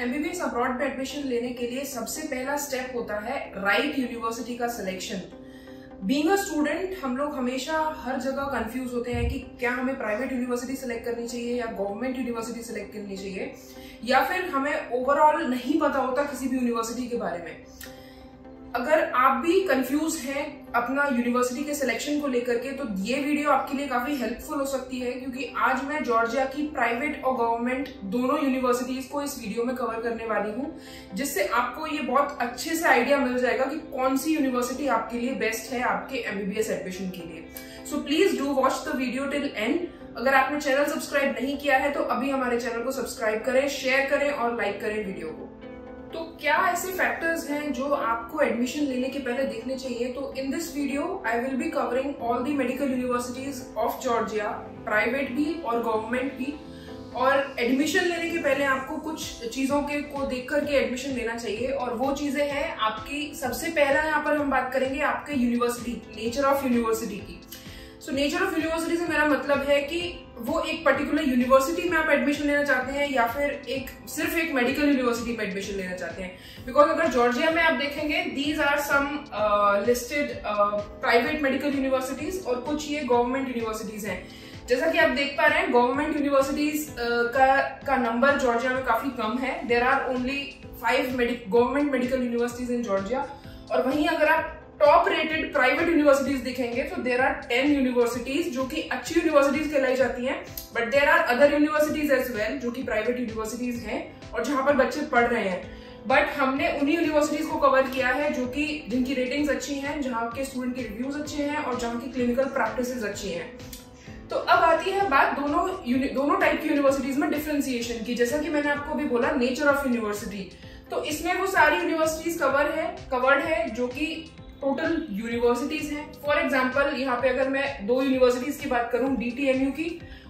MBBS abroad में admission लेने के लिए सबसे पहला स्टेप होता है राइट यूनिवर्सिटी का सिलेक्शन बींग अ स्टूडेंट हम लोग हमेशा हर जगह कंफ्यूज होते हैं कि क्या हमें प्राइवेट यूनिवर्सिटी सेलेक्ट करनी चाहिए या गवर्नमेंट यूनिवर्सिटी सेलेक्ट करनी चाहिए, या फिर हमें ओवरऑल नहीं पता होता किसी भी यूनिवर्सिटी के बारे में. अगर आप भी कंफ्यूज हैं अपना यूनिवर्सिटी के सिलेक्शन को लेकर के तो ये वीडियो आपके लिए काफ़ी हेल्पफुल हो सकती है, क्योंकि आज मैं जॉर्जिया की प्राइवेट और गवर्नमेंट दोनों यूनिवर्सिटीज को इस वीडियो में कवर करने वाली हूँ, जिससे आपको ये बहुत अच्छे से आइडिया मिल जाएगा कि कौन सी यूनिवर्सिटी आपके लिए बेस्ट है आपके एमबीबीएस एडमिशन के लिए। So please do watch the video till end अगर आपने चैनल सब्सक्राइब नहीं किया है तो अभी हमारे चैनल को सब्सक्राइब करें शेयर करें और लाइक करें वीडियो को। तो क्या ऐसे फैक्टर्स हैं जो आपको एडमिशन लेने के पहले देखने चाहिए? तो in this video I will be covering all the medical universities of Georgia private भी और गवर्नमेंट भी। और एडमिशन लेने के पहले आपको कुछ चीज़ों के को देख करके एडमिशन लेना चाहिए। और वो चीज़ें हैं आपकी, सबसे पहला यहाँ पर हम बात करेंगे आपके यूनिवर्सिटी नेचर ऑफ़ यूनिवर्सिटी की। सो नेचर ऑफ़ यूनिवर्सिटी से मेरा मतलब है कि वो एक पर्टिकुलर यूनिवर्सिटी में आप एडमिशन लेना चाहते हैं या फिर एक सिर्फ़ एक मेडिकल यूनिवर्सिटी में एडमिशन लेना चाहते हैं। बिकॉज़ अगर जॉर्जिया में आप देखेंगे these are some listed private medical universities और कुछ ये गवर्नमेंट यूनिवर्सिटीज हैं। जैसा कि आप देख पा रहे हैं गवर्नमेंट यूनिवर्सिटीज uh, का का नंबर जॉर्जिया में काफ़ी कम है। There are only five government medical universities in Georgia और वहीं अगर आप टॉप रेटेड प्राइवेट यूनिवर्सिटीज दिखेंगे तो देर आर टेन यूनिवर्सिटीज जो कि अच्छी यूनिवर्सिटीज कहलाई जाती हैं but there are other universities as well जो कि प्राइवेट यूनिवर्सिटीज हैं और जहाँ पर बच्चे पढ़ रहे हैं। बट हमने उन्हीं यूनिवर्सिटीज को कवर किया है जो कि जिनकी रेटिंग्स अच्छी हैं, जहाँ के स्टूडेंट के रिव्यूज़ अच्छे हैं और जहाँ की क्लिनिकल प्रैक्टिस अच्छी हैं। तो अब आती है बात दोनों दोनों टाइप की यूनिवर्सिटीज में डिफ्रेंसिएशन की, जैसा कि मैंने आपको अभी बोला नेचर ऑफ़ यूनिवर्सिटी तो इसमें वो सारी यूनिवर्सिटीज कवर है कवर्ड है जो कि टोटल यूनिवर्सिटीज हैं. फॉर एग्ज़ाम्पल यहाँ पे अगर मैं दो यूनिवर्सिटीज की बात करूँ डीटीएमयू की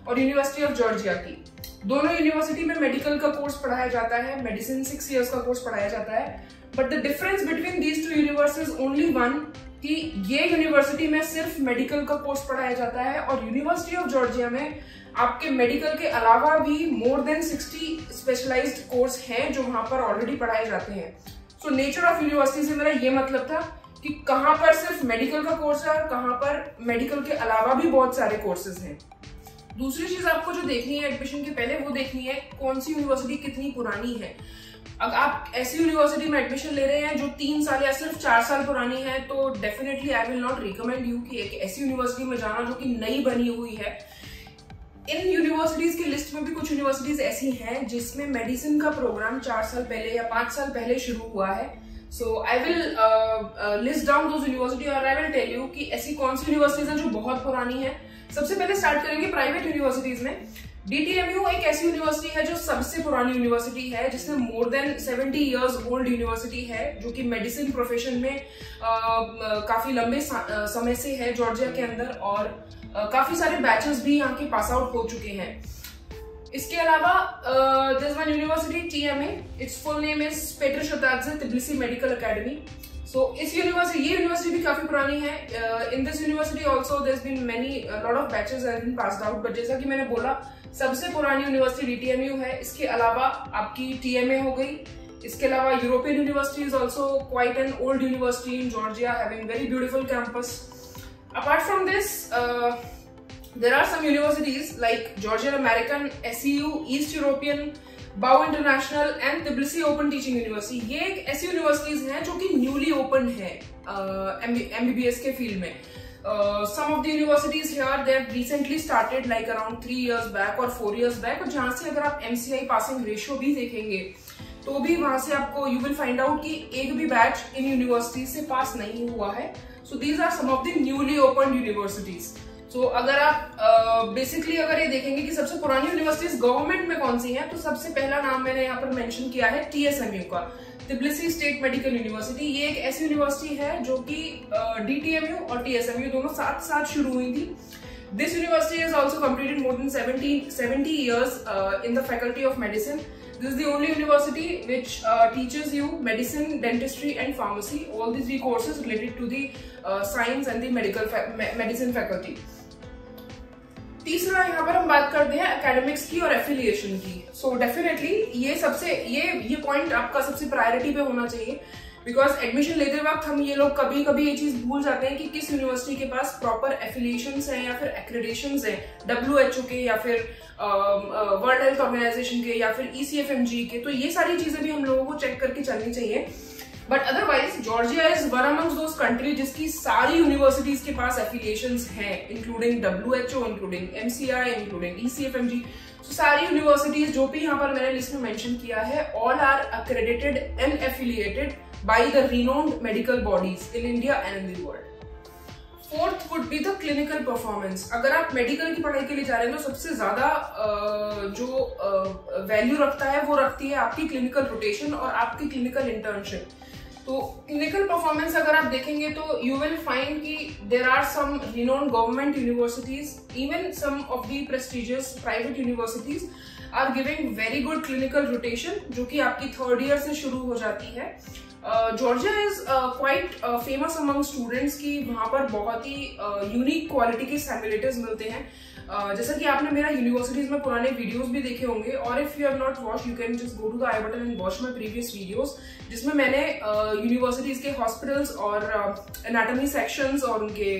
और यूनिवर्सिटी ऑफ़ जॉर्जिया की. दोनों यूनिवर्सिटी में मेडिकल का कोर्स पढ़ाया जाता है मेडिसिन सिक्स ईयर्स का कोर्स पढ़ाया जाता है. But the difference between these two universities only one कि ये यूनिवर्सिटी में सिर्फ़ मेडिकल का कोर्स पढ़ाया जाता है और यूनिवर्सिटी ऑफ़ जॉर्जिया में आपके मेडिकल के अलावा भी मोर देन 60 स्पेशलाइज्ड कोर्स हैं जो वहाँ पर ऑलरेडी पढ़ाए जाते हैं. सो नेचर ऑफ़ यूनिवर्सिटी से मेरा ये मतलब था कि कहाँ पर सिर्फ़ मेडिकल का कोर्स है और कहाँ पर मेडिकल के अलावा भी बहुत सारे कोर्सेज हैं। दूसरी चीज़ आपको जो देखनी है एडमिशन के पहले, वो देखनी है कौन सी यूनिवर्सिटी कितनी पुरानी है। अगर आप ऐसी यूनिवर्सिटी में एडमिशन ले रहे हैं जो तीन साल या सिर्फ़ चार साल पुरानी है तो definitely I will not recommend you कि एक ऐसी यूनिवर्सिटी में जाना जो कि नई बनी हुई है। इन यूनिवर्सिटीज की लिस्ट में भी कुछ यूनिवर्सिटीज ऐसी हैं जिसमें मेडिसिन का प्रोग्राम चार साल पहले या पाँच साल पहले शुरू हुआ है। So I will list down those university और आई विल टेल यू कि ऐसी कौन सी यूनिवर्सिटीज हैं जो बहुत पुरानी है। सबसे पहले स्टार्ट करेंगे प्राइवेट यूनिवर्सिटीज में। डीटीएमयू एक ऐसी यूनिवर्सिटी है जो सबसे पुरानी यूनिवर्सिटी है जिसमें more than 70 years old university है जो कि मेडिसिन प्रोफेशन में आ, काफ़ी लंबे समय से है जॉर्जिया के अंदर और आ, काफ़ी सारे बैचेस भी यहाँ के पास आउट हो चुके हैं। इसके अलावा this one university TMA it's full name is Petre Shotadze Tbilisi medical academy so इस यूनिवर्सिटी ये यूनिवर्सिटी भी काफ़ी पुरानी है। In this university also there been many lot of batches been pass out but जैसा कि मैंने बोला, सबसे पुरानी यूनिवर्सिटी डीटीएमयू है। इसके अलावा आपकी टीएमए हो गई। इसके अलावा European university is also quite an old university in Georgia having very beautiful campus apart from this There are some universities like Georgian American, SEU, East European, BAU international and Tbilisi open teaching university ये एक ऐसी universities हैं जो कि newly open है MBBS uh, के field में. Some of the universities here they recently started like around three years back और फोर इयर्स बैक और जहाँ से अगर आप एमसीआई पासिंग रेशियो भी देखेंगे तो भी वहाँ से आपको यू विल फाइंड आउट कि एक भी बैच इन यूनिवर्सिटीज से पास नहीं हुआ है. So these are some of the newly open universities so so, अगर आप बेसिकली uh, अगर ये देखेंगे कि सबसे पुरानी यूनिवर्सिटीज गवर्नमेंट में कौन सी हैं तो सबसे पहला नाम मैंने यहाँ पर मेंशन किया है टीएसएमयू का। तिब्लिसी स्टेट मेडिकल यूनिवर्सिटी ये एक ऐसी यूनिवर्सिटी है जो कि डीटीएमयू uh, और टीएसएमयू दोनों साथ साथ शुरू हुई थी। This university is also completed more than seventy seventy years in the faculty of medicine this is the only university which teachers you medicine dentistry and pharmacy all this the courses related to the science and the medical medicine faculty तीसरा यहाँ पर हम बात करते हैं academics की और affiliation की। सो so, डेफिनेटली ये सबसे ये ये पॉइंट आपका सबसे प्रायोरिटी पे होना चाहिए। बिकॉज़ एडमिशन लेते वक्त हम ये लोग कभी कभी ये चीज़ भूल जाते हैं कि किस यूनिवर्सिटी के पास प्रॉपर एफिलिएशन है या फिर एक्रेडेशन है। डब्ल्यू एच ओ के या फिर वर्ल्ड हेल्थ ऑर्गेनाइजेशन के या फिर ईसीएफएमजी e के। तो ये सारी चीज़ें भी हम लोगों को चेक करके चलनी चाहिए। But otherwise Georgia is one amongst those country जिसकी सारी यूनिवर्सिटीज के पास एफिलियशन हैं including W H O including M C I including E C F M G तो सारी यूनिवर्सिटीज जो भी यहाँ पर मैंने लिस्ट में मेंशन किया है all are accredited and affiliated by the renowned medical bodies in India and in the world fourth would be the clinical performance अगर आप मेडिकल की पढ़ाई के लिए जा रहे हैं तो सबसे ज़्यादा जो वैल्यू रखता है, वो रखती है आपकी क्लिनिकल रोटेशन और आपकी क्लिनिकल इंटर्नशिप तो क्लिनिकल परफॉर्मेंस अगर आप देखेंगे तो यू विल फाइंड कि there are some renowned government universities even some of the prestigious private universities are giving very good clinical rotation जो कि आपकी थर्ड ईयर से शुरू हो जाती है. Georgia is quite famous among students की वहाँ पर बहुत ही यूनिक uh, क्वालिटी के सेमुलेटर्स मिलते हैं। Uh, जैसा कि आपने मेरा यूनिवर्सिटीज में पुराने वीडियोस भी देखे होंगे और if you have not watch you can just go to the I button and watch my previous videos जिसमें मैंने यूनिवर्सिटीज uh, के हॉस्पिटल्स और एनाटॉमी uh, सेक्शंस और उनके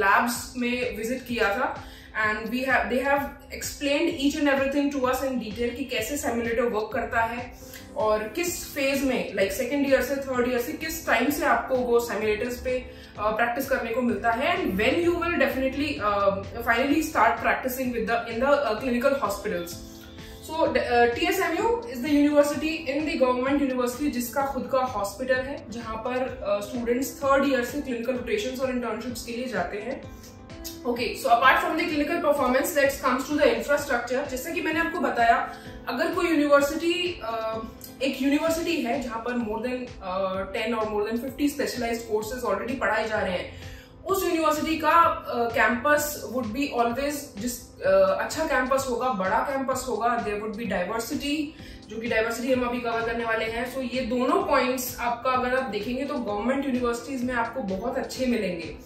लैब्स में विज़िट किया था। And we have they have explained each and everything to us in detail कि कैसे सेमुलेटर वर्क करता है। और किस फ़ेज़ में लाइक सेकेंड ईयर से थर्ड ईयर से किस टाइम से आपको वो सेमुलेटर्स पे प्रैक्टिस करने को मिलता है? And when you will definitely finally start practicing with the in the clinical hospitals so T S M U is the university in the government university जिसका खुद का हॉस्पिटल है, जहाँ पर स्टूडेंट्स थर्ड ईयर से क्लिनिकल रोटेशन और internships के लिए जाते हैं. Okay so apart from the clinical performance let's comes to the infrastructure जैसे कि मैंने आपको बताया, अगर कोई यूनिवर्सिटी एक यूनिवर्सिटी है जहाँ पर मोर देन टेन और more than fifty specialize courses already पढ़ाए जा रहे हैं। उस यूनिवर्सिटी का कैंपस वुड बी ऑलवेज जिस uh, अच्छा कैंपस होगा बड़ा कैंपस होगा देर वुड बी डाइवर्सिटी जो कि डाइवर्सिटी हम अभी कवर करने वाले हैं। सो so, ये दोनों पॉइंट्स आपका अगर आप देखेंगे तो गवर्नमेंट यूनिवर्सिटीज में आपको बहुत अच्छे मिलेंगे।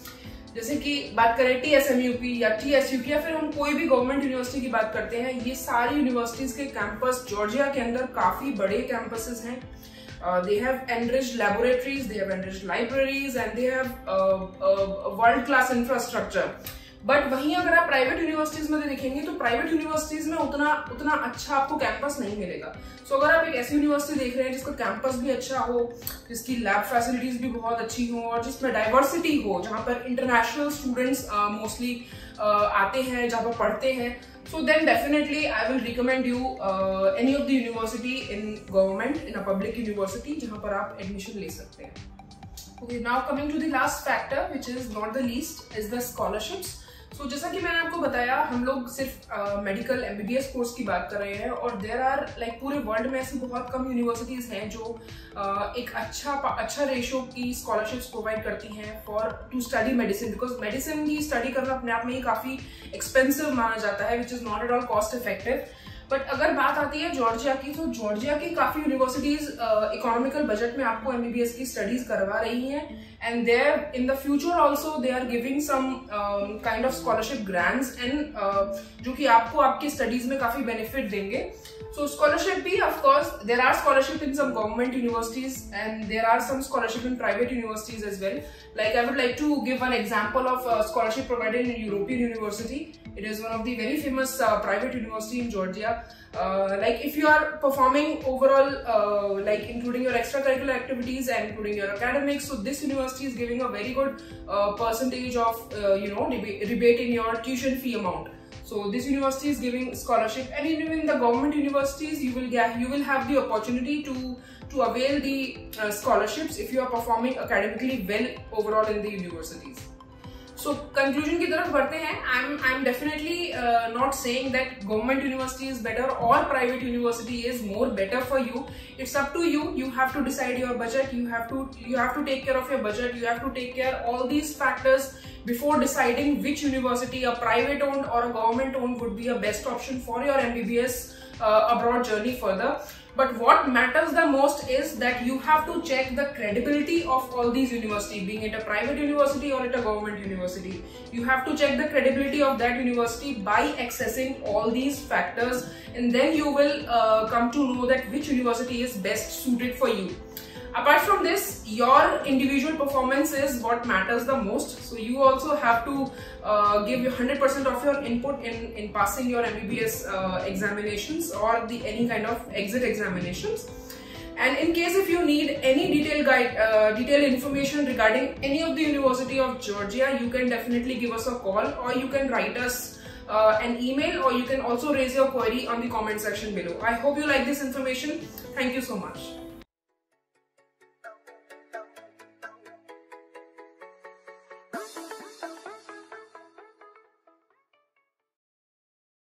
जैसे कि बात करें T S M U P या टी एस यू पी या फिर हम कोई भी गवर्नमेंट यूनिवर्सिटी की बात करते हैं, ये सारी यूनिवर्सिटीज के कैंपस जॉर्जिया के अंदर काफ़ी बड़े कैंपसेस हैं। They have enriched laboratories they have enriched libraries and they have world class infrastructure but वहीं अगर आप प्राइवेट यूनिवर्सिटीज में देखेंगे तो प्राइवेट यूनिवर्सिटीज में उतना उतना अच्छा आपको कैंपस नहीं मिलेगा सो अगर आप एक ऐसी यूनिवर्सिटी देख रहे हैं जिसका कैंपस भी अच्छा हो जिसकी लैब फैसिलिटीज़ भी बहुत अच्छी हो और जिसमें डाइवर्सिटी हो जहाँ पर इंटरनेशनल स्टूडेंट्स मोस्टली आते हैं जहाँ पर पढ़ते हैं so then definitely I will recommend you any of the university in government in a public university जहाँ पर आप एडमिशन ले सकते हैं now coming to the last factor, which is not the least, is the scholarships. So so, जैसा कि मैंने आपको बताया हम लोग सिर्फ़ मेडिकल एम बी कोर्स की बात कर रहे हैं और देर आर लाइक पूरे वर्ल्ड में ऐसी बहुत कम यूनिवर्सिटीज हैं जो uh, एक अच्छा अच्छा रेशो की स्कॉलरशिप्स प्रोवाइड करती हैं for to study medicine because medicine की स्टडी करना अपने आप में ही काफ़ी एक्सपेंसिव माना जाता है which is not at all cost effective but अगर बात आती है जॉर्जिया की तो जॉर्जिया की काफ़ी यूनिवर्सिटीज इकोनॉमिकल बजट में आपको एमबीबीएस की स्टडीज़ करवा रही हैं। And there in the future also they are giving some kind of scholarship grants and जो कि आपको आपकी स्टडीज़ में काफ़ी बेनिफिट देंगे। सो स्कॉलरशिप भी of course there are scholarship in some government universities and there are some scholarship in private universities as well like I would like to give an example of scholarship provided in European university It is one of the very famous uh, private university in Georgia. Uh, like if you are performing overall, uh, like including your extracurricular activities and including your academics, so this university is giving a very good uh, percentage of, uh, you know, rebate in your tuition fee amount. So this university is giving scholarship and even in the government universities you will get you will have the opportunity to to avail the uh, scholarships if you are performing academically well overall in the universities. So conclusion की तरफ़ बढ़ते हैं. I am I am definitely not saying that government university is better और private university is more better for you it's up to you you have to decide your budget you have to you have to take care of your budget you have to take care all these factors before deciding which university a private owned और a government owned would be a best option for your MBBS abroad journey further But what matters the most is that you have to check the credibility of all these universities, being it a private university or it a government university. You have to check the credibility of that university by accessing all these factors and then you will uh, come to know that which university is best suited for you. Apart from this, your individual performance is what matters the most. So you also have to uh, give 100% of your input in, in passing your MBBS uh, examinations or the any kind of exit examinations. And in case if you need any detailed guide, uh, detailed information regarding any of the University of Georgia, you can definitely give us a call or you can write us uh, an email or you can also raise your query on the comment section below. I hope you like this information. Thank you so much.